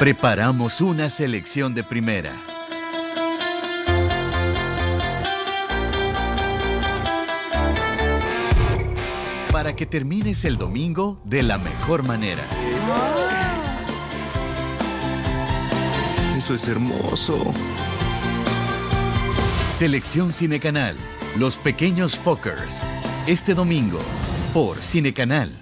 Preparamos una selección de primera. Para que termines el domingo de la mejor manera. Eso es hermoso. Selección Cinecanal. Los pequeños Fockers. Este domingo por Cinecanal.